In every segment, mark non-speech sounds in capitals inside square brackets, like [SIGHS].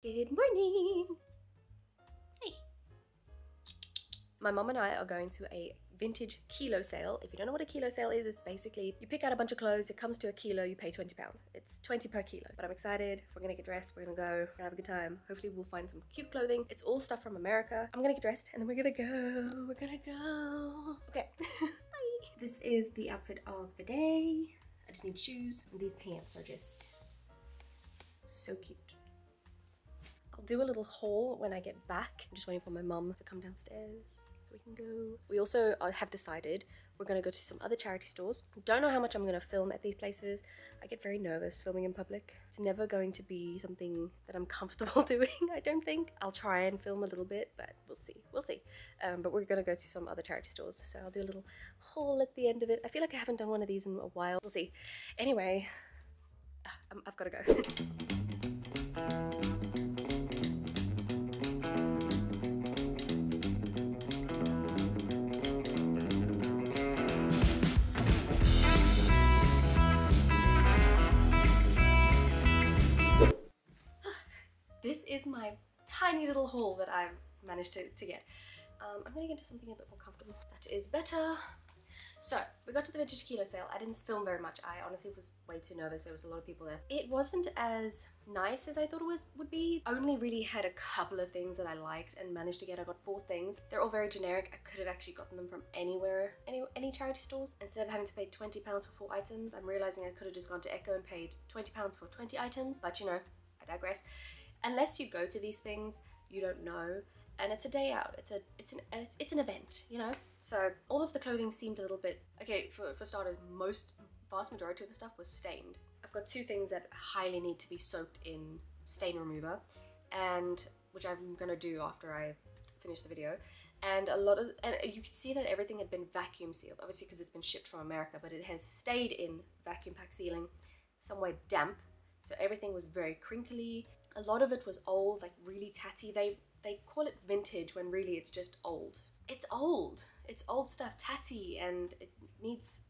Good morning! Hey! My mom and I are going to a vintage kilo sale. If you don't know what a kilo sale is, it's basically you pick out a bunch of clothes, it comes to a kilo, you pay 20 pounds. It's 20 per kilo. But I'm excited, we're gonna get dressed, we're gonna go, we're gonna have a good time. Hopefully we'll find some cute clothing. It's all stuff from America. I'm gonna get dressed and then we're gonna go. We're gonna go. Okay, [LAUGHS] bye. This is the outfit of the day. I just need shoes. These pants are just so cute. I'll do a little haul when I get back. I'm just waiting for my mum to come downstairs so we can go. We also uh, have decided we're going to go to some other charity stores. Don't know how much I'm going to film at these places. I get very nervous filming in public. It's never going to be something that I'm [LAUGHS] comfortable doing, I don't think. I'll try and film a little bit, but we'll see. We'll see. Um, but we're going to go to some other charity stores, so I'll do a little haul at the end of it. I feel like I haven't done one of these in a while. We'll see. Anyway, uh, I've got to go. [LAUGHS] managed to, to get. Um, I'm gonna get into something a bit more comfortable. That is better. So, we got to the vintage kilo sale. I didn't film very much. I honestly was way too nervous. There was a lot of people there. It wasn't as nice as I thought it was would be. Only really had a couple of things that I liked and managed to get. I got four things. They're all very generic. I could have actually gotten them from anywhere, any any charity stores. Instead of having to pay 20 pounds for four items, I'm realizing I could have just gone to Echo and paid 20 pounds for 20 items. But you know, I digress. Unless you go to these things, you don't know and it's a day out. It's a it's an it's an event, you know. So all of the clothing seemed a little bit okay. For for starters, most vast majority of the stuff was stained. I've got two things that highly need to be soaked in stain remover, and which I'm gonna do after I finish the video. And a lot of and you could see that everything had been vacuum sealed, obviously because it's been shipped from America, but it has stayed in vacuum pack sealing, somewhere damp. So everything was very crinkly. A lot of it was old, like really tatty. They they call it vintage when really it's just old. It's old. It's old stuff, tatty, and it needs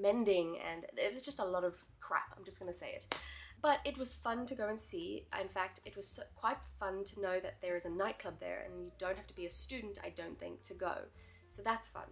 mending, and it was just a lot of crap. I'm just gonna say it. But it was fun to go and see. In fact, it was so, quite fun to know that there is a nightclub there, and you don't have to be a student, I don't think, to go. So that's fun.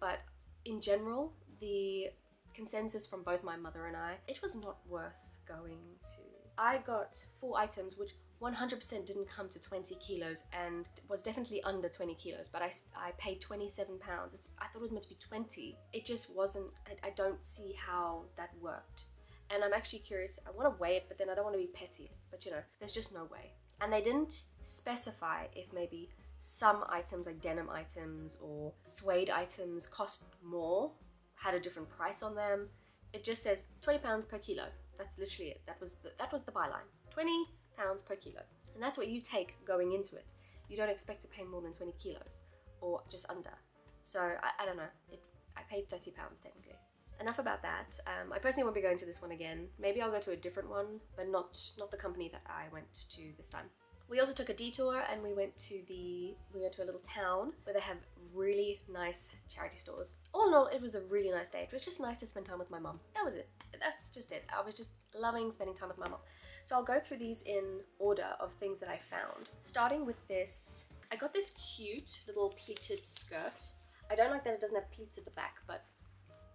But in general, the consensus from both my mother and I, it was not worth going to. I got four items, which 100% didn't come to 20 kilos and was definitely under 20 kilos, but I, I paid 27 pounds. I thought it was meant to be 20. It just wasn't, I, I don't see how that worked. And I'm actually curious, I want to weigh it, but then I don't want to be petty. But you know, there's just no way. And they didn't specify if maybe some items like denim items or suede items cost more, had a different price on them. It just says 20 pounds per kilo. That's literally it. That was the, that was the byline. 20 pounds per kilo. And that's what you take going into it. You don't expect to pay more than 20 kilos or just under. So I, I don't know, it, I paid 30 pounds technically. Enough about that. Um, I personally won't be going to this one again. Maybe I'll go to a different one, but not, not the company that I went to this time. We also took a detour and we went to the we went to a little town where they have really nice charity stores. All in all, it was a really nice day. It was just nice to spend time with my mum. That was it. That's just it. I was just loving spending time with my mum. So I'll go through these in order of things that I found. Starting with this, I got this cute little pleated skirt. I don't like that it doesn't have pleats at the back, but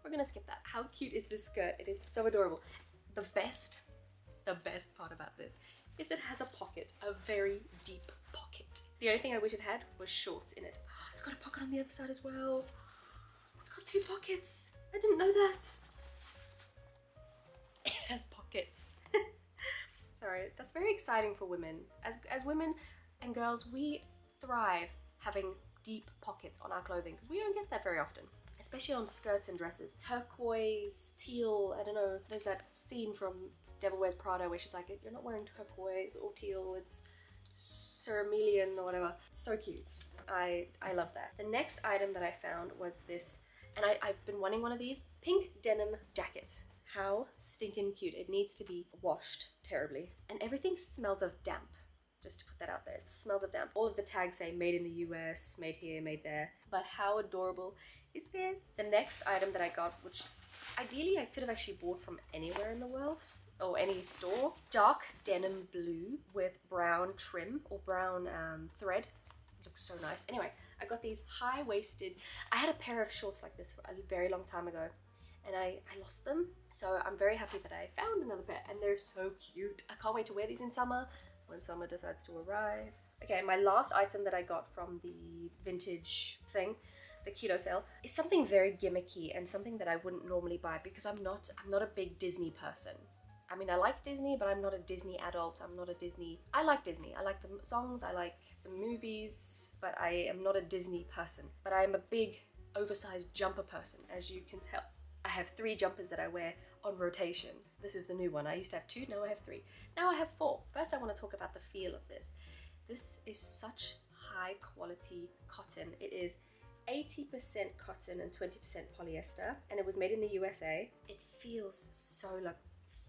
we're gonna skip that. How cute is this skirt? It is so adorable. The best, the best part about this is it has a pocket, a very deep pocket. The only thing I wish it had was shorts in it. It's got a pocket on the other side as well. It's got two pockets. I didn't know that. [LAUGHS] It has pockets. [LAUGHS] Sorry, that's very exciting for women. As, as women and girls, we thrive having deep pockets on our clothing because we don't get that very often especially on skirts and dresses. Turquoise, teal, I don't know, there's that scene from Devil Wears Prada where she's like, you're not wearing turquoise or teal, it's cerulean or whatever. so cute. I, I love that. The next item that I found was this, and I, I've been wanting one of these, pink denim jacket. How stinking cute. It needs to be washed terribly. And everything smells of damp. Just to put that out there. It smells of damp. All of the tags say made in the US, made here, made there. But how adorable is this? The next item that I got, which ideally I could have actually bought from anywhere in the world, or any store. Dark denim blue with brown trim or brown um, thread. looks so nice. Anyway, I got these high-waisted, I had a pair of shorts like this a very long time ago and I, I lost them. So I'm very happy that I found another pair and they're so cute. I can't wait to wear these in summer when summer decides to arrive. Okay, my last item that I got from the vintage thing, the kilo sale, is something very gimmicky and something that I wouldn't normally buy because I'm not I'm not a big Disney person. I mean, I like Disney, but I'm not a Disney adult. I'm not a Disney. I like Disney. I like the songs, I like the movies, but I am not a Disney person. But I am a big, oversized jumper person, as you can tell. I have three jumpers that I wear on rotation. This is the new one. I used to have two, now I have three. Now I have four. First, I want to talk about the feel of this. This is such high quality cotton. It is 80% cotton and 20% polyester, and it was made in the USA. It feels so like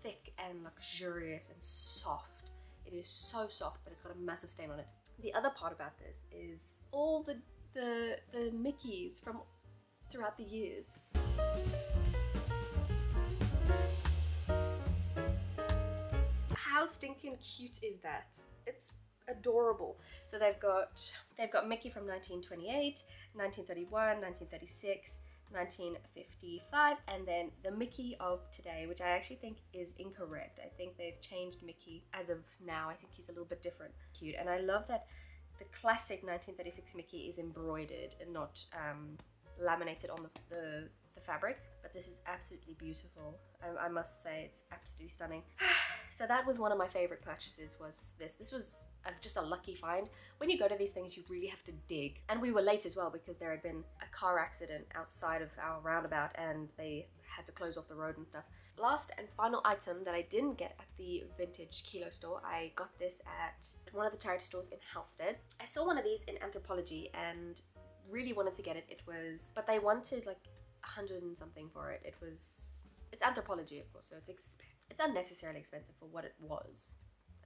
thick and luxurious and soft. It is so soft, but it's got a massive stain on it. The other part about this is all the the the Mickeys from throughout the years. How stinking cute is that? It's adorable. So they've got they've got Mickey from 1928, 1931, 1936, 1955, and then the Mickey of today, which I actually think is incorrect. I think they've changed Mickey as of now. I think he's a little bit different. Cute. And I love that the classic 1936 Mickey is embroidered and not um, laminated on the, the, the fabric but this is absolutely beautiful I, I must say it's absolutely stunning [SIGHS] so that was one of my favorite purchases was this. This was a, just a lucky find. When you go to these things you really have to dig. And we were late as well because there had been a car accident outside of our roundabout and they had to close off the road and stuff. Last and final item that I didn't get at the vintage kilo store I got this at one of the charity stores in Halstead. I saw one of these in Anthropologie and really wanted to get it. It was, but they wanted like a hundred and something for it. It was, it's Anthropologie of course, so it's it's unnecessarily expensive for what it was.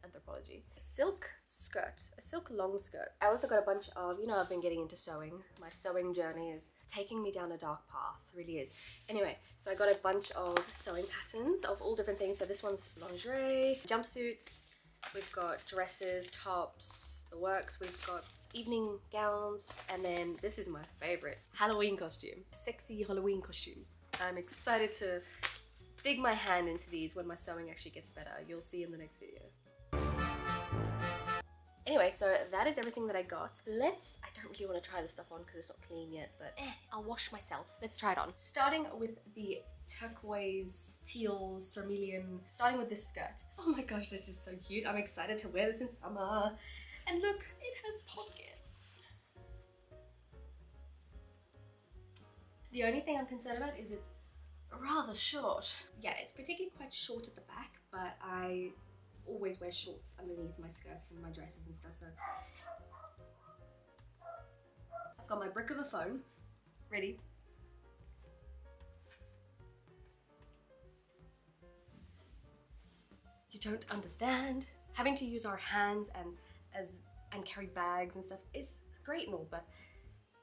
Anthropologie. A silk skirt, a silk long skirt. I also got a bunch of, you know, I've been getting into sewing. My sewing journey is taking me down a dark path, really is. Anyway, so I got a bunch of sewing patterns of all different things. So this one's lingerie, jumpsuits, we've got dresses, tops, the works, we've got evening gowns, and then this is my favorite, Halloween costume. Sexy Halloween costume. I'm excited to dig my hand into these when my sewing actually gets better. You'll see in the next video. Anyway, so that is everything that I got. Let's, I don't really want to try this stuff on because it's not clean yet, but eh, I'll wash myself. Let's try it on. Starting with the turquoise, teal, cerulean, starting with this skirt. Oh my gosh, this is so cute. I'm excited to wear this in summer. And look, it has pockets. The only thing I'm concerned about is it's rather short. Yeah, it's particularly quite short at the back, but I always wear shorts underneath my skirts and my dresses and stuff, so. I've got my brick of a phone, ready. You don't understand. Having to use our hands and as and carry bags and stuff is great and all, but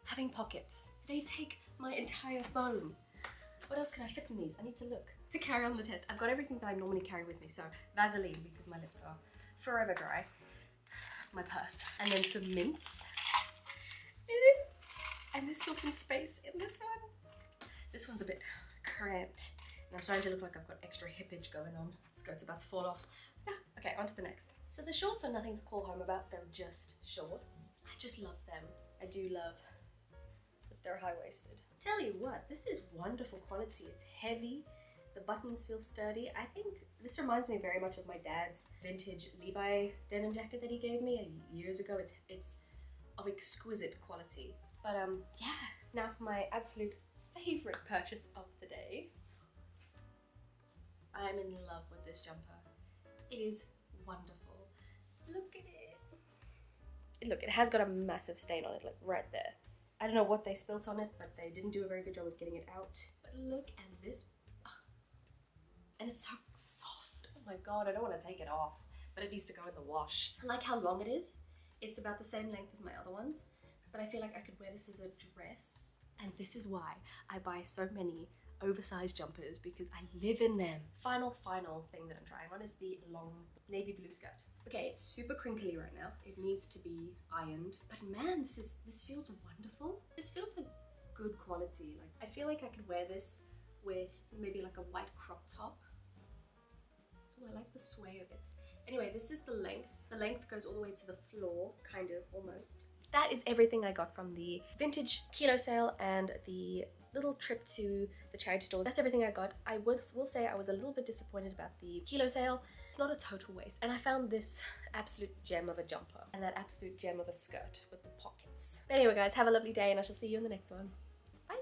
having pockets, they take my entire phone. What else can I fit in these? I need to look. To carry on the test, I've got everything that I normally carry with me. So Vaseline, because my lips are forever dry. My purse. And then some mints. And there's still some space in this one. This one's a bit cramped. And I'm starting to look like I've got extra hippage going on. Skirt's about to fall off. Yeah, okay, on to the next. So the shorts are nothing to call home about, they're just shorts. I just love them. I do love that they're high-waisted. Tell you what, this is wonderful quality. It's heavy, the buttons feel sturdy. I think this reminds me very much of my dad's vintage Levi denim jacket that he gave me years ago. It's, it's of exquisite quality. But um, yeah, now for my absolute favorite purchase of the day. I'm in love with this jumper. It is wonderful. Look at it. Look, it has got a massive stain on it, like right there. I don't know what they spilt on it, but they didn't do a very good job of getting it out. But look at this. Ah, and it's so soft. Oh my god, I don't want to take it off. But it needs to go in the wash. I like how long it is. It's about the same length as my other ones. But I feel like I could wear this as a dress. And this is why I buy so many oversized jumpers because I live in them. Final, final thing that I'm trying on is the long navy blue skirt. Okay, it's super crinkly right now. It needs to be ironed. But man, this is this feels wonderful. This feels like good quality. Like I feel like I could wear this with maybe like a white crop top. Oh, I like the sway of it. Anyway, this is the length. The length goes all the way to the floor, kind of, almost. That is everything I got from the vintage kilo sale and the little trip to the charity stores. That's everything I got. I would, will say I was a little bit disappointed about the kilo sale. It's not a total waste. And I found this absolute gem of a jumper and that absolute gem of a skirt with the pockets. But anyway guys, have a lovely day and I shall see you in the next one. Bye!